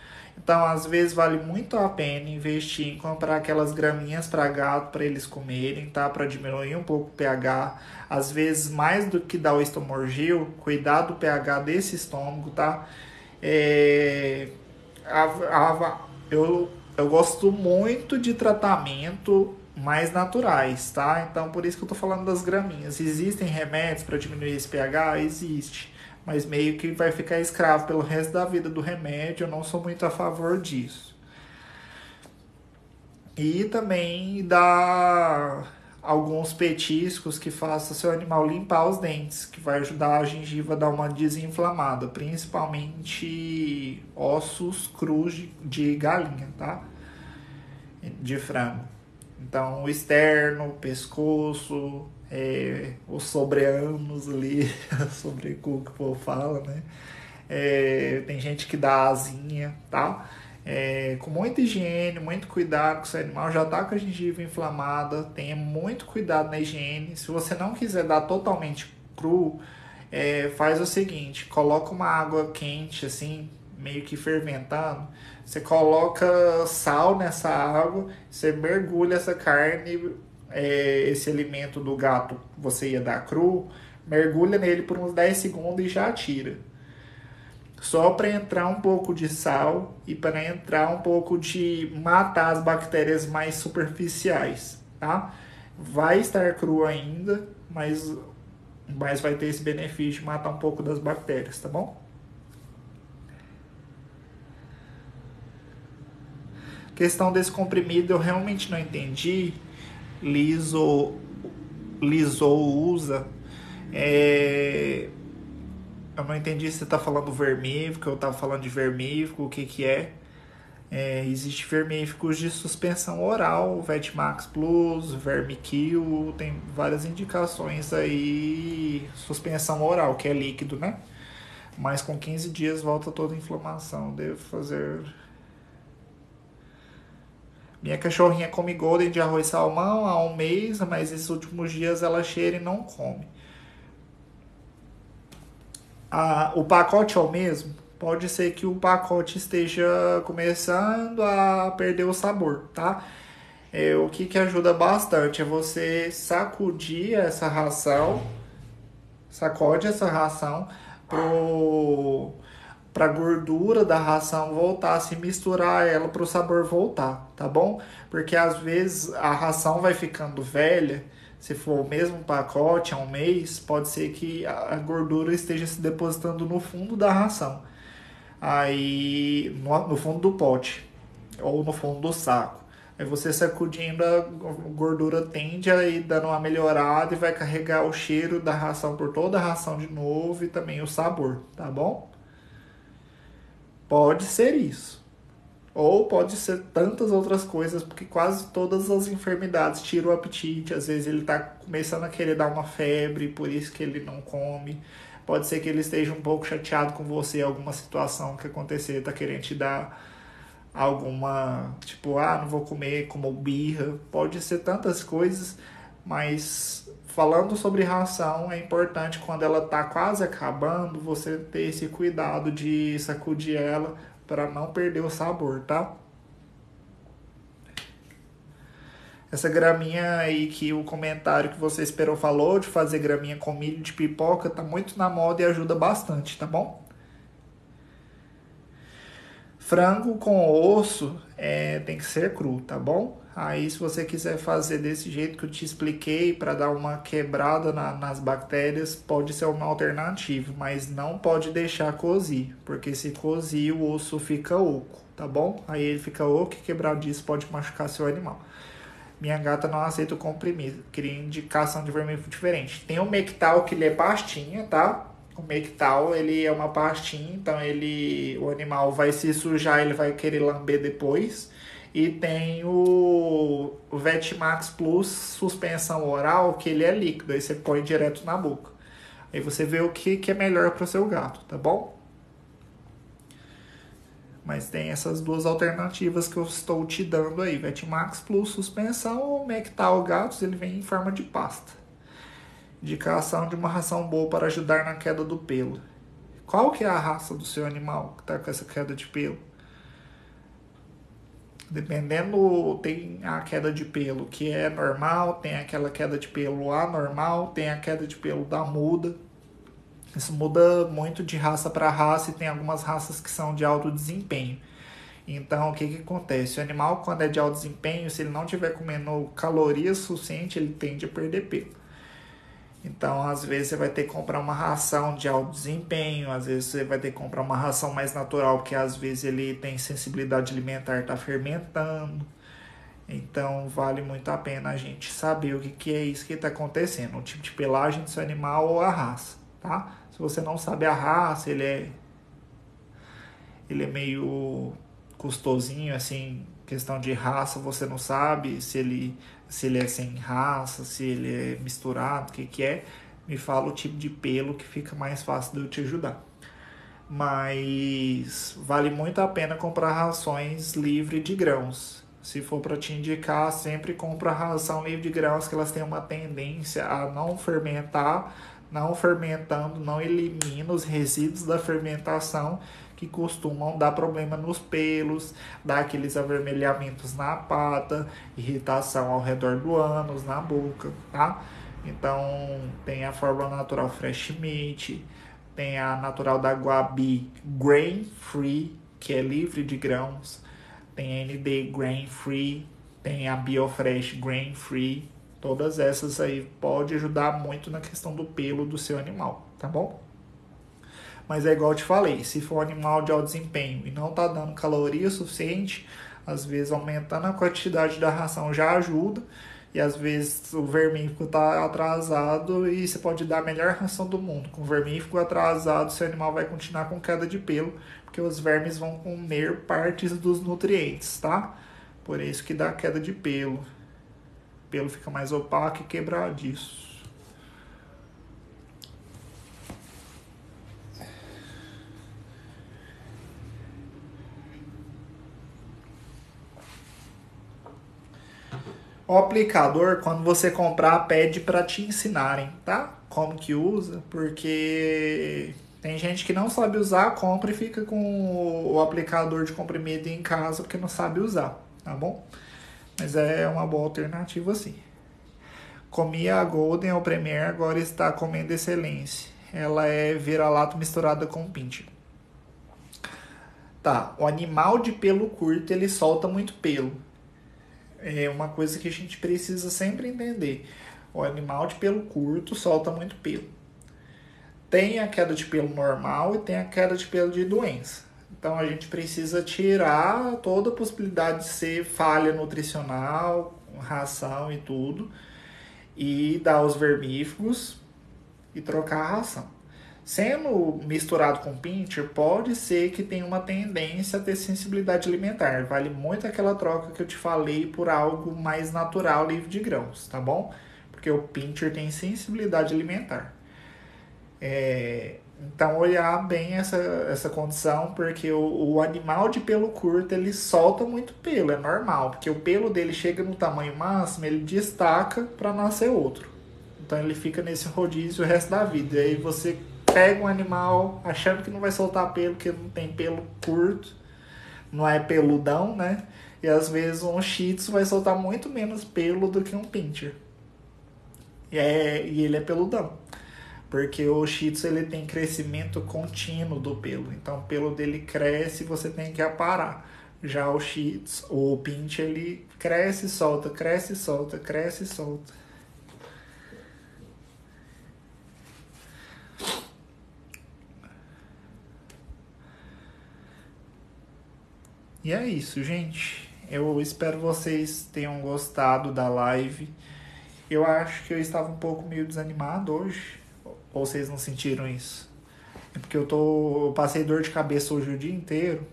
Então, às vezes vale muito a pena investir em comprar aquelas graminhas para gato para eles comerem, tá? Para diminuir um pouco o pH. Às vezes, mais do que dar o estomorgil, cuidar do pH desse estômago, tá? É, a, a, eu, eu gosto muito de tratamento mais naturais, tá? Então por isso que eu tô falando das graminhas. Existem remédios para diminuir esse pH? Existe. Mas meio que vai ficar escravo pelo resto da vida do remédio. Eu não sou muito a favor disso. E também da alguns petiscos que façam seu animal limpar os dentes, que vai ajudar a gengiva a dar uma desinflamada, principalmente ossos crus de, galinha, tá? De frango. Então, o externo, pescoço, é, os sobreanos ali, sobrecu que o povo fala, né? É, tem gente que dá asinha, tá? É, com muita higiene, muito cuidado com o seu animal. Já está com a gengiva inflamada, tenha muito cuidado na higiene. Se você não quiser dar totalmente cru, é, faz o seguinte: coloca uma água quente, assim, meio que fermentando. Você coloca sal nessa água, você mergulha essa carne, é, esse alimento do gato você ia dar cru, mergulha nele por uns 10 segundos e já tira só para entrar um pouco de sal e para entrar um pouco de matar as bactérias mais superficiais, tá? Vai estar cru ainda, mas, mas vai ter esse benefício de matar um pouco das bactérias, tá bom? Questão desse comprimido eu realmente não entendi. Liso, Liso usa. É, eu não entendi se você tá falando vermífugo, eu tava falando de vermífugo, o que que é. É, existe vermífugos de suspensão oral, Vetmax Plus, Vermiquil, tem várias indicações aí, suspensão oral, que é líquido, né? Mas com 15 dias volta toda a inflamação. Devo fazer. Minha cachorrinha come golden de arroz e salmão há um mês, mas esses últimos dias ela cheira e não come. Ah, o pacote é o mesmo? Pode ser que o pacote esteja começando a perder o sabor, tá? É, o que, que ajuda bastante é você sacudir essa ração, sacode essa ração pro para a gordura da ração voltar, se misturar ela para o sabor voltar, tá bom? Porque às vezes a ração vai ficando velha, se for o mesmo pacote há um mês, pode ser que a gordura esteja se depositando no fundo da ração, aí no, no fundo do pote ou no fundo do saco. Aí você sacudindo, a gordura tende a ir dando uma melhorada e vai carregar o cheiro da ração por toda a ração de novo e também o sabor, tá bom? Pode ser isso. Ou pode ser tantas outras coisas, porque quase todas as enfermidades tiram o apetite. Às vezes ele está começando a querer dar uma febre, por isso que ele não come. Pode ser que ele esteja um pouco chateado com você, alguma situação que acontecer, está querendo te dar alguma, tipo, ah, não vou comer como birra, pode ser tantas coisas, mas falando sobre ração, é importante quando ela está quase acabando, você ter esse cuidado de sacudir ela para não perder o sabor, tá? Essa graminha aí que o comentário que você esperou falou de fazer graminha com milho de pipoca tá muito na moda e ajuda bastante, tá bom? Frango com osso é, tem que ser cru, tá bom? Aí, se você quiser fazer desse jeito que eu te expliquei, para dar uma quebrada na, nas bactérias, pode ser uma alternativa, mas não pode deixar cozir, porque se cozir o osso fica oco, tá bom? Aí ele fica oco e quebradiço pode machucar seu animal. Minha gata não aceita o comprimido, queria indicação de vermelho diferente. Tem o Mectal que ele é pastinha, tá? O Mectal, ele é uma pastinha, então ele o animal vai se sujar, ele vai querer lamber depois. E tem o, Vetmax Plus suspensão oral, que ele é líquido, aí você põe direto na boca. Aí você vê o que, que é melhor para o seu gato, tá bom? Mas tem essas duas alternativas que eu estou te dando aí. Vetmax Plus suspensão ou Mectal Gatos, ele vem em forma de pasta. Indicação de uma ração boa para ajudar na queda do pelo. Qual que é a raça do seu animal que está com essa queda de pelo? Dependendo, tem a queda de pelo que é normal, tem aquela queda de pelo anormal, tem a queda de pelo da muda. Isso muda muito de raça para raça e tem algumas raças que são de alto desempenho. Então, o que, que acontece? O animal, quando é de alto desempenho, se ele não estiver comendo calorias suficientes, ele tende a perder pelo. Então, às vezes você vai ter que comprar uma ração de alto desempenho, às vezes você vai ter que comprar uma ração mais natural, porque às vezes ele tem sensibilidade alimentar, está fermentando. Então, vale muito a pena a gente saber o que, que é isso que está acontecendo, o tipo de pelagem do seu animal ou a raça, tá? Se você não sabe a raça, ele é ele é meio custosinho, assim, questão de raça, você não sabe se ele se ele é sem raça, se ele é misturado, o que, que é, me fala o tipo de pelo que fica mais fácil de eu te ajudar. Mas vale muito a pena comprar rações livre de grãos. Se for para te indicar, sempre compra ração livre de grãos, que elas têm uma tendência a não fermentar, não fermentando, não elimina os resíduos da fermentação que costumam dar problema nos pelos, dar aqueles avermelhamentos na pata, irritação ao redor do ânus, na boca, tá? Então, tem a fórmula natural Fresh Meat, tem a natural da Guabi Grain Free, que é livre de grãos, tem a ND Grain Free, tem a Biofresh Grain Free, todas essas aí pode ajudar muito na questão do pelo do seu animal, tá bom? Mas é igual eu te falei, se for um animal de alto desempenho e não está dando caloria suficiente, às vezes aumentando a quantidade da ração já ajuda. e às vezes o vermífugo está atrasado e você pode dar a melhor ração do mundo. Com o vermífugo atrasado, seu animal vai continuar com queda de pelo, porque os vermes vão comer partes dos nutrientes, tá? Por isso que dá queda de pelo. O pelo fica mais opaco e quebradiço. O aplicador, quando você comprar, pede para te ensinarem, tá? Como que usa, porque tem gente que não sabe usar, compra e fica com o aplicador de comprimido em casa porque não sabe usar, tá bom? Mas é uma boa alternativa sim. Comia a Golden ao Premier, agora está comendo excelência. Ela é vira-lata misturada com pincher. Tá, o animal de pelo curto, ele solta muito pelo é uma coisa que a gente precisa sempre entender. O animal de pelo curto solta muito pelo. Tem a queda de pelo normal e tem a queda de pelo de doença. Então a gente precisa tirar toda a possibilidade de ser falha nutricional, ração e tudo, e dar os vermífugos e trocar a ração. Sendo misturado com pincher, pode ser que tenha uma tendência a ter sensibilidade alimentar. Vale muito aquela troca que eu te falei por algo mais natural, livre de grãos, tá bom? Porque o pincher tem sensibilidade alimentar. É, então, olhar bem essa, essa condição, porque o, o animal de pelo curto ele solta muito pelo, é normal, porque o pelo dele chega no tamanho máximo, ele destaca para nascer outro. Então, ele fica nesse rodízio o resto da vida. E aí você pega um animal achando que não vai soltar pelo, que não tem pelo curto, não é peludão, né? E às vezes um Shih Tzu vai soltar muito menos pelo do que um Pinscher. E, é, e ele é peludão. Porque o Shih Tzu ele tem crescimento contínuo do pelo. Então o pelo dele cresce e você tem que aparar. Já o Shih Tzu, o Pinscher, ele cresce e solta, cresce e solta, cresce e solta. E é isso, gente. Eu espero vocês tenham gostado da live. Eu acho que eu estava um pouco meio desanimado hoje. Ou vocês não sentiram isso? É porque eu tô. Eu passei dor de cabeça hoje o dia inteiro.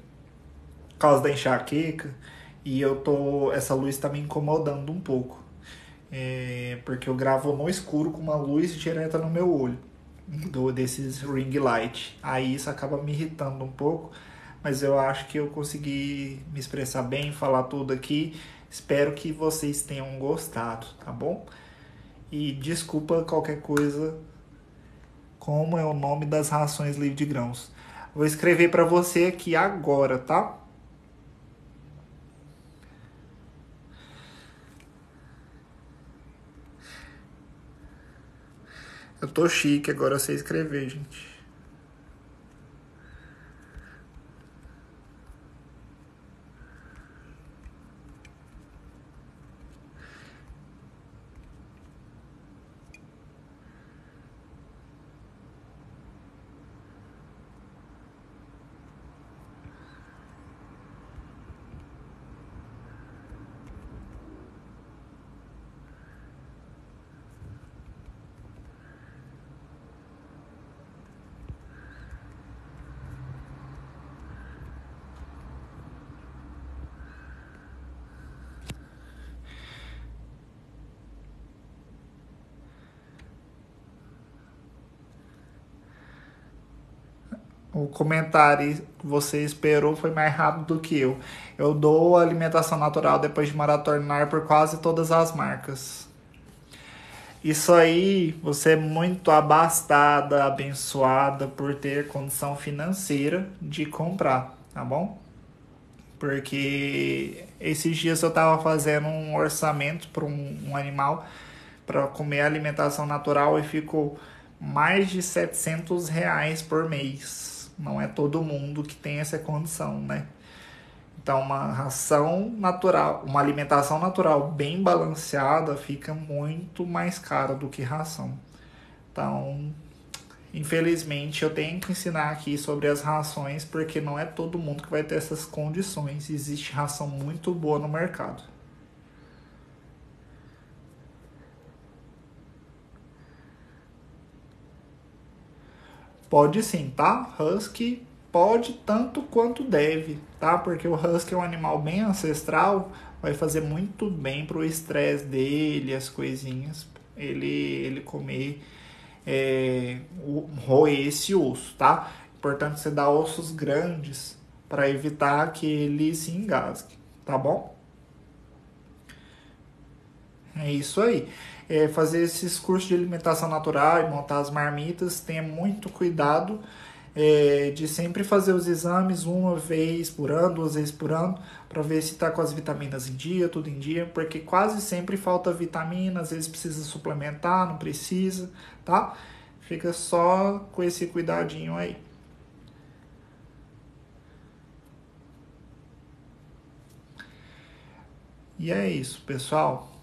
Por causa da enxaqueca. E eu tô. Essa luz está me incomodando um pouco. É, porque eu gravo no escuro com uma luz direta no meu olho. Do, desses ring light. Aí isso acaba me irritando um pouco mas eu acho que eu consegui me expressar bem, falar tudo aqui. Espero que vocês tenham gostado, tá bom? E desculpa qualquer coisa, como é o nome das rações livre de grãos. Vou escrever para você aqui agora, tá? Eu tô chique agora eu sei escrever, gente. o comentário que você esperou foi mais rápido do que eu. Eu dou alimentação natural depois de maratonar por quase todas as marcas. Isso aí, você é muito abastada, abençoada por ter condição financeira de comprar, tá bom? Porque esses dias eu tava fazendo um orçamento para um, um animal para comer alimentação natural e ficou mais de 700 reais por mês não é todo mundo que tem essa condição, né? Então, uma ração natural, uma alimentação natural bem balanceada fica muito mais cara do que ração. Então, infelizmente, eu tenho que ensinar aqui sobre as rações porque não é todo mundo que vai ter essas condições. Existe ração muito boa no mercado. Pode sim, tá? Husky pode tanto quanto deve, tá? Porque o husky é um animal bem ancestral, vai fazer muito bem pro estresse dele, as coisinhas, ele ele comer é, roer esse osso, tá? Importante você dar ossos grandes para evitar que ele se engasgue, tá bom? É isso aí. É fazer esses cursos de alimentação natural e montar as marmitas, tenha muito cuidado é, de sempre fazer os exames uma vez por ano, duas vezes por ano, para ver se está com as vitaminas em dia, tudo em dia, porque quase sempre falta vitamina, às vezes precisa suplementar, não precisa, tá? Fica só com esse cuidadinho aí. E é isso, pessoal.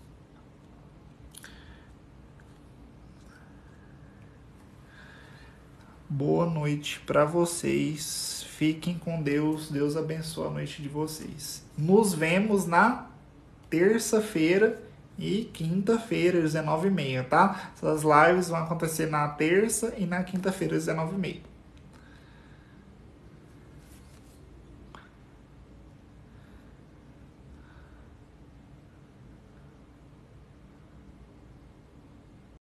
Boa noite para vocês. Fiquem com Deus. Deus abençoe a noite de vocês. Nos vemos na terça-feira e quinta-feira, 19h30, tá? Essas lives vão acontecer na terça e na quinta-feira, 19h30.